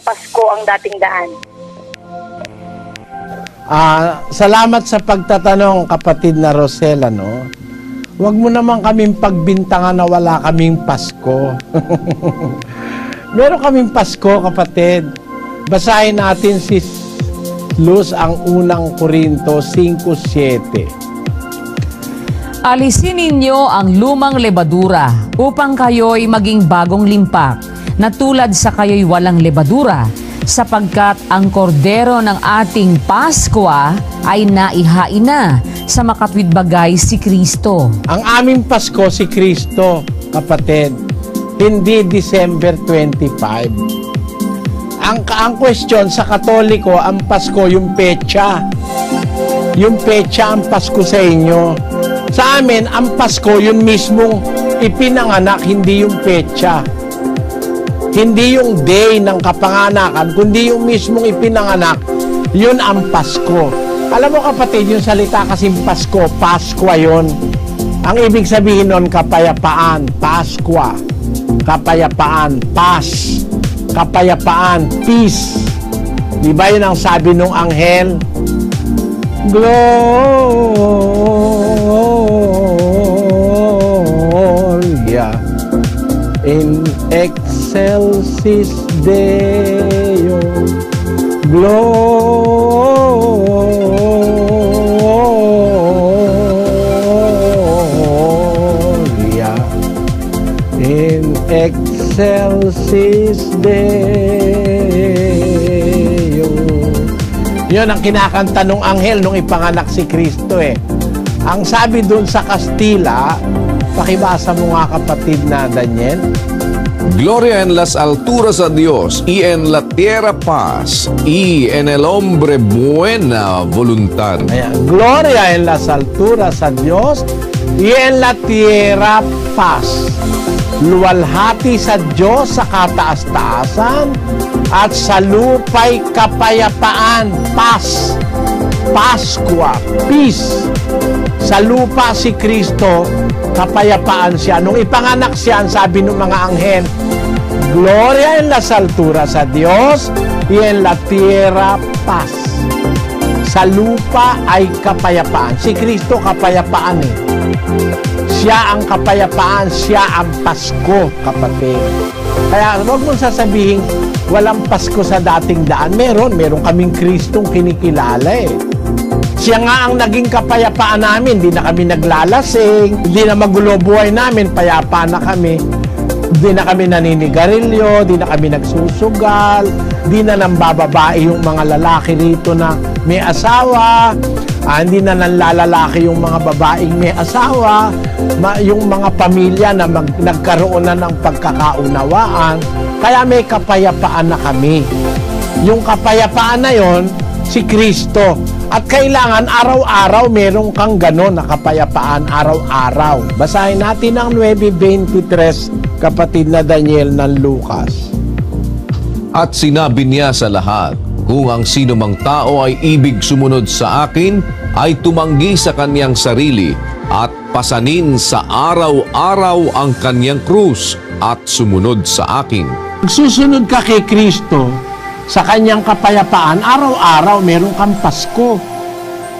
Pasko ang dating daan? Ah, salamat sa pagtatanong kapatid na Rosela no. Huwag mo naman kaming pagbintangan na wala kaming Pasko. Meron kaming Pasko kapatid. Basahin natin si Luz ang unang Korinto 5.7. Alisin ninyo ang lumang lebadura upang kayo'y maging bagong limpak na tulad sa kayo'y walang lebadura sapagkat ang kordero ng ating Paskwa ay naihain na sa makatwid bagay si Kristo. Ang aming Pasko si Kristo, kapatid. Hindi December 25. Ang, ang question sa Katoliko, ang Pasko yung pecha. Yung pecha ang Pasko sa inyo. Sa amin, ang Pasko yun mismong ipinanganak, hindi yung pecha. Hindi yung day ng kapanganakan, kundi yung mismong ipinanganak, yun ang Pasko. Alam mo kapatid, yung salita kasing Pasko, Paskwa yun. Ang ibig sabihin nun, kapayapaan, Paskwa. Kapayapaan, Pas. Kapayapaan, Peace. Di ba yun ang sabi nung anghel? Gloria in excelsis Deo Gloria in excelsis Deo Yun ang kinakanta nung anghel nung ipanganak si Kristo eh. Ang sabi dun sa Kastila, pakibasa mo nga kapatid na Daniel, Gloria en las alturas a Dios y en la tierra paz y en el hombre buena voluntad. Gloria en las alturas a Dios y en la tierra paz. Luwalhati sa Diyos sa kataas-taasan at sa lupa'y kapayapaan, paz, Paskwa, peace. Sa lupa si Kristo, kapayapaan siya. Nung ipanganak siya, sabi ng mga anghel, Gloria en las alturas a Dios y en la tierra paz sa lupa ay kapayapaan. Si Kristo kapayapaan eh. Siya ang kapayapaan, siya ang Pasko, kapatid. Kaya huwag mong sasabihin, walang Pasko sa dating daan. Meron, meron kaming Kristong kinikilala eh. Siya nga ang naging kapayapaan namin. Hindi na kami naglalasing, hindi na magulo buhay namin, payapa na kami. Di na kami naninigarilyo, di na kami nagsusugal, di na nang bababae yung mga lalaki rito na may asawa, ah, hindi na nanlalalaki yung mga babaeng may asawa, ma- yung mga pamilya na mag- nagkaroon na ng pagkakaunawaan, kaya may kapayapaan na kami. Yung kapayapaan na yon si Kristo. At kailangan araw-araw meron kang ganon na kapayapaan araw-araw. Basahin natin ang 9.23 kapatid na Daniel ng Lucas. At sinabi niya sa lahat, kung ang sino mang tao ay ibig sumunod sa akin, ay tumanggi sa kanyang sarili at pasanin sa araw-araw ang kanyang krus at sumunod sa akin. Susunod ka kay Kristo sa kanyang kapayapaan, araw-araw meron kang Pasko.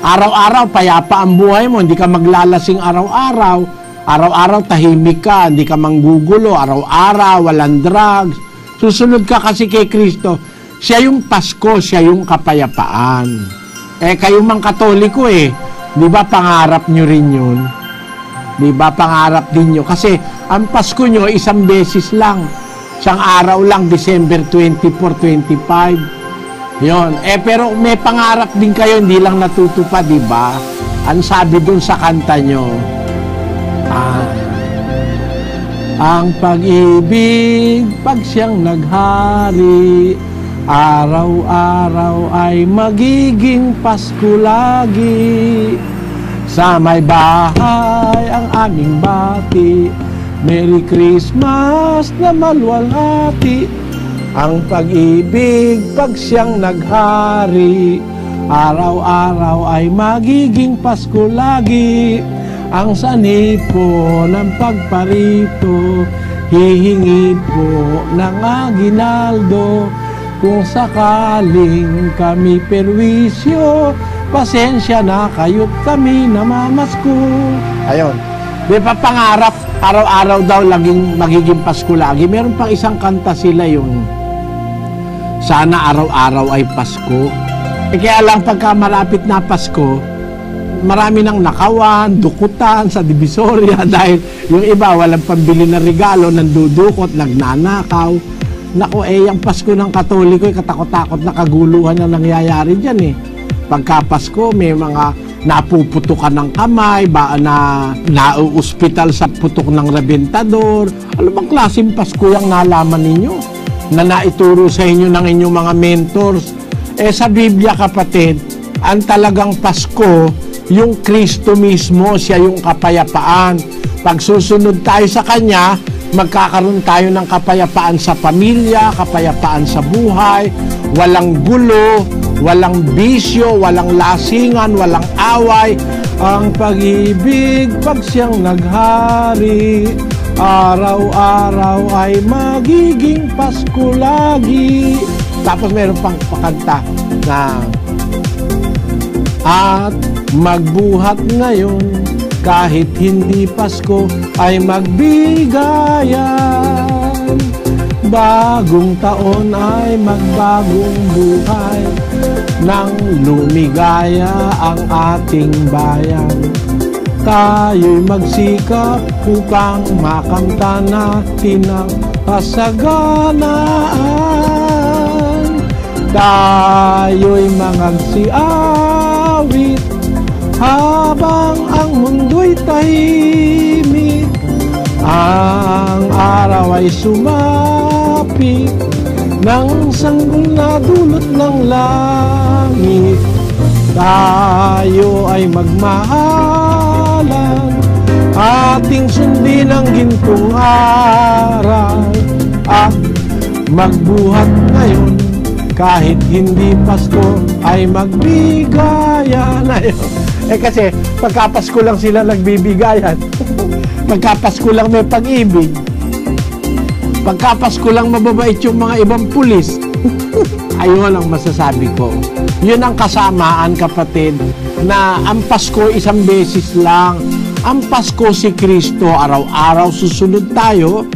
Araw-araw payapa ang buhay mo, hindi ka maglalasing araw-araw. Araw-araw tahimik ka, hindi ka manggugulo, araw-araw walang drugs. Susunod ka kasi kay Kristo. Siya yung Pasko, siya yung kapayapaan. Eh kayo mang katoliko eh, di ba pangarap nyo rin yun? Di ba pangarap din nyo? Kasi ang Pasko nyo isang beses lang. Isang araw lang, December 24, 25. Yon. Eh, pero may pangarap din kayo, hindi lang natutupad, di ba? Ang sabi dun sa kanta nyo, ah, ang pag-ibig, pag siyang naghari, araw-araw ay magiging Pasko lagi. Sa may bahay ang aming bati, Merry Christmas na malwalhati. Ang pag-ibig pag siyang naghari, araw-araw ay magiging Pasko lagi. Ang sanib po ng pagparito, hihingi po ng aginaldo. Kung sakaling kami perwisyo, pasensya na kayo't kami namamasko. Ayun. Di pa pangarap, araw-araw daw laging magiging Pasko lagi. Meron pang isang kanta sila yung sana araw-araw ay Pasko. Eh, kaya lang pagka malapit na Pasko, marami nang nakawan, dukutan sa Divisoria dahil yung iba walang pambili na regalo, nandudukot, nagnanakaw. Nako eh, yung Pasko ng Katoliko, eh, katakot-takot na kaguluhan na nangyayari dyan eh. Pagka Pasko, may mga napuputukan ng kamay, ba na nauuspital sa putok ng rebentador. Ano bang klaseng Pasko yung nalaman ninyo? Na naituro sa inyo ng inyong mga mentors. Eh sa Biblia kapatid, ang talagang Pasko, yung Kristo mismo, siya yung kapayapaan. Pag susunod tayo sa Kanya, magkakaroon tayo ng kapayapaan sa pamilya, kapayapaan sa buhay, walang gulo, walang bisyo, walang lasingan, walang away. Ang pag-ibig pag siyang naghari, araw-araw ay magiging Pasko lagi. Tapos meron pang pakanta na at magbuhat ngayon kahit hindi Pasko ay magbigayan. Bagong taon ay magbagong buhay nang lumigaya ang ating bayan. Tayo'y magsikap upang makamta natin ang kasaganaan. Tayo'y mangagsiawit habang ang mundo'y tahimik. Ang araw ay sumapit ng sanggol na dulot ng langit. Tayo ay magmahalan, ating sundin ang gintong araw at magbuhat ngayon kahit hindi Pasko ay magbigayan na Eh kasi pagkapasko lang sila nagbibigayan. pagkapasko lang may pag-ibig. Pagkapasko lang mababait yung mga ibang pulis. Ayun ang masasabi ko. Yun ang kasamaan kapatid na ang Pasko isang beses lang. Ang Pasko si Kristo, araw-araw susunod tayo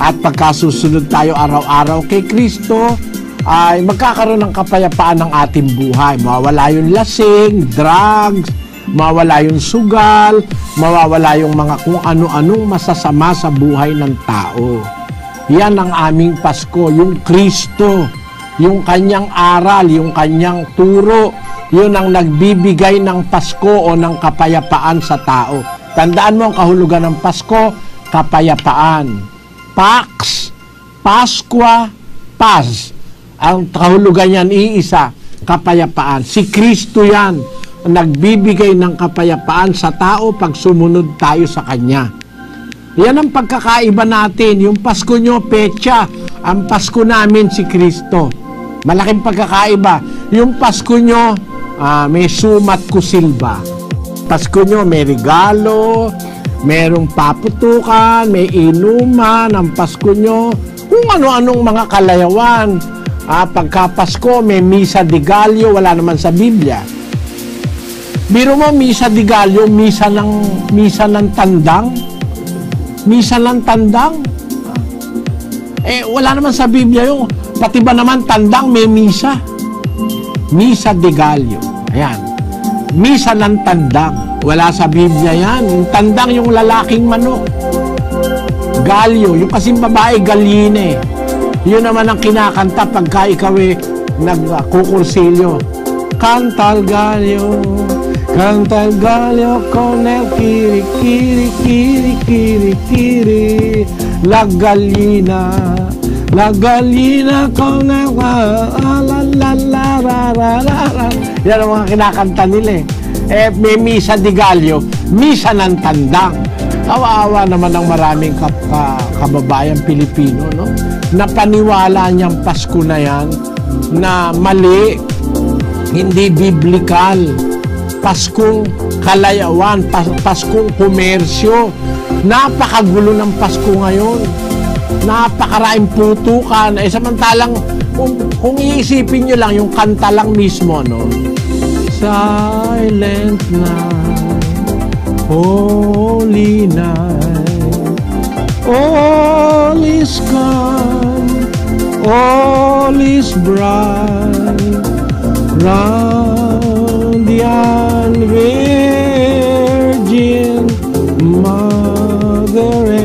at pagkasusunod tayo araw-araw kay Kristo, ay magkakaroon ng kapayapaan ng ating buhay. Mawawala yung lasing, drugs, mawawala yung sugal, mawawala yung mga kung ano-anong masasama sa buhay ng tao. Yan ang aming Pasko, yung Kristo, yung kanyang aral, yung kanyang turo, yun ang nagbibigay ng Pasko o ng kapayapaan sa tao. Tandaan mo ang kahulugan ng Pasko, kapayapaan. Pax, Pasqua, Paz. Ang kahulugan niyan iisa, kapayapaan. Si Kristo yan, nagbibigay ng kapayapaan sa tao pag sumunod tayo sa Kanya. Yan ang pagkakaiba natin. Yung Pasko nyo, pecha. Ang Pasko namin si Kristo. Malaking pagkakaiba. Yung Pasko nyo, uh, may sumat kusilba. Pasko nyo, may regalo, merong paputukan, may inuman, ang Pasko nyo, kung ano-anong mga kalayawan. Ah, pagka Pasko, may misa de Gallo, wala naman sa Biblia. Biro mo, misa de Gallo, misa ng, misa ng tandang, misa ng tandang. Eh, wala naman sa Biblia yung, pati ba naman tandang may misa? Misa de Gallo. Ayan. Misa ng tandang. Wala sa Biblia yan. Tandang yung lalaking manok. Galyo. Yung kasing babae, galine. Yun naman ang kinakanta pagka ikaw eh, nagkukursilyo. Cantal gallo, canta el gallo con el kiri, kiri, kiri, kiri, kiri, la gallina, la gallina con el la la la la la la la Yan ang mga kinakanta nila eh. Eh, may misa di gallo, misa ng tandang. Kawawa naman ang maraming kap ka kababayan Pilipino, no? Napaniwala niyang Pasko na yan na mali, hindi biblikal. Paskong kalayawan, pas Paskong komersyo. Napakagulo ng Pasko ngayon. Napakaraing putukan. Eh samantalang kung, kung iisipin nyo lang yung kanta lang mismo, no? Silent night, holy night, all is calm, all is bright, round the Virgin there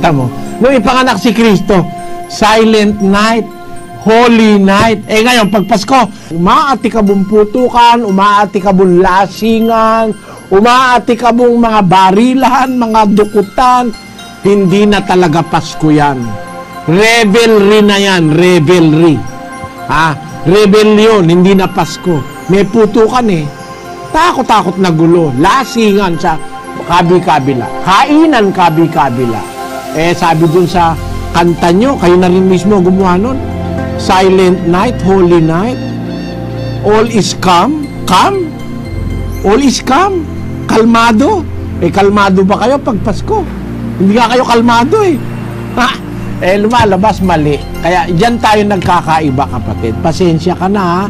born. Kita mo, nung ipanganak si Kristo, silent night, holy night. Eh ngayon, pag Pasko, umaati ka bong putukan, umaati ka bong lasingan, umaati ka bong mga barilan, mga dukutan. Hindi na talaga Pasko yan. Revelry na yan, revelry. Ha? Rebellion, hindi na Pasko. May putukan eh. Takot-takot na gulo. Lasingan sa kabi-kabila. Kainan kabi-kabila. Eh, sabi dun sa kanta nyo, kayo na rin mismo gumawa nun. Silent night, holy night. All is calm. Calm? All is calm. Kalmado. Eh, kalmado ba kayo pag Pasko? Hindi nga kayo kalmado eh. Ha? Eh, lumalabas mali. Kaya dyan tayo nagkakaiba kapatid. Pasensya ka na ha.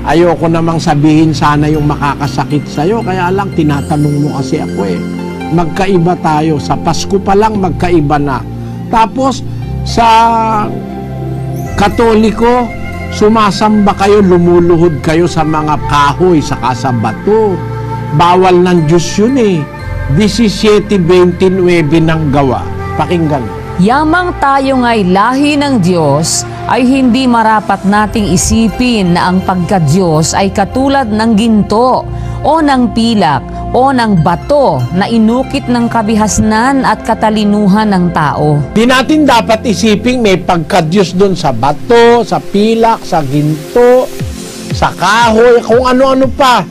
Ayoko namang sabihin sana yung makakasakit sa'yo. Kaya lang, tinatanong mo kasi ako eh. Magkaiba tayo. Sa Pasko pa lang, magkaiba na. Tapos, sa Katoliko, sumasamba kayo, lumuluhod kayo sa mga kahoy, saka sa bato. Bawal ng Diyos yun eh. 17.29 ng gawa. Pakinggan. Yamang tayo nga'y lahi ng Diyos, ay hindi marapat nating isipin na ang pagka-Diyos ay katulad ng ginto o ng pilak o ng bato na inukit ng kabihasnan at katalinuhan ng tao. Di natin dapat isiping may pagka-Diyos doon sa bato, sa pilak, sa ginto, sa kahoy, kung ano-ano pa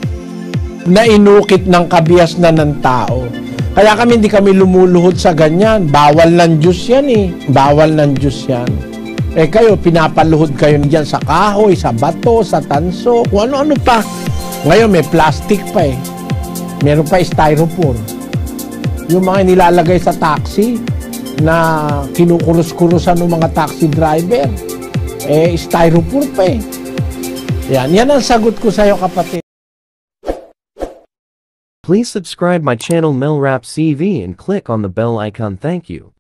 na inukit ng kabias na ng tao. Kaya kami hindi kami lumuluhod sa ganyan. Bawal ng Diyos yan eh. Bawal ng Diyos yan. Eh kayo, pinapaluhod kayo dyan sa kahoy, sa bato, sa tanso, kung ano-ano pa. Ngayon may plastic pa eh. Meron pa styrofoam. Yung mga nilalagay sa taxi na kinukurus-kurusan ng mga taxi driver, eh styrofoam pa eh. Yan, yan ang sagot ko sa iyo kapatid. Please subscribe my channel Melrap CV and click on the bell icon. Thank you.